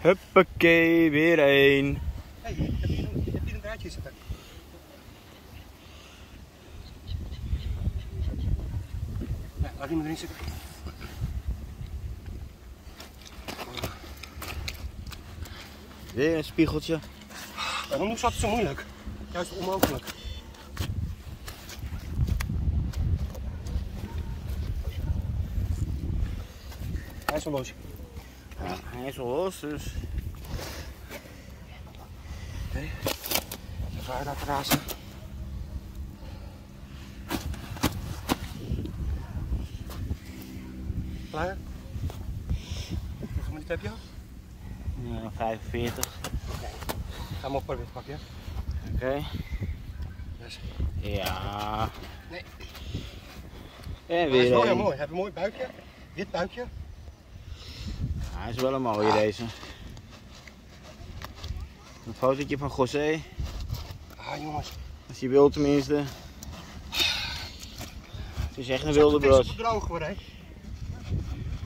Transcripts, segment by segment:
Huppakee, weer één. Hé, hey, ik heb hier een- ik heb hier een draadje zitten. Ja, laat iemand erin zitten. Weer een spiegeltje. Waarom is dat zo moeilijk? Juist onmogelijk. Hij is wel los. Ja, hij is wel los, dus... Even uit laten razen. Klaar? Hoeveel minuten heb je al? Ja, 45. Ga hem op proberen te pakken, ja? Oké. Yes. Ja. Nee. En is weer heel één. mooi. Hij heeft een mooi buikje. Wit buikje. Hij is wel een mooie deze. Een fotootje van José. Ah jongens. Als je wil tenminste. Het is echt een wilde Het is bros. droog geworden, hè?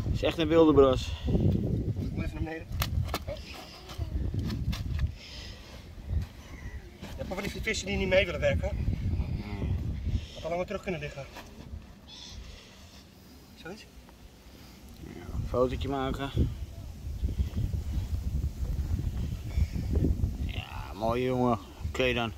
Het is echt een wilde bros. Ik moet even naar beneden. Ja. Je hebt wel die vissen die niet mee willen werken. Had al langer terug kunnen liggen. Zoiets? Een fotootje maken. Ja, mooi jongen. Oké dan.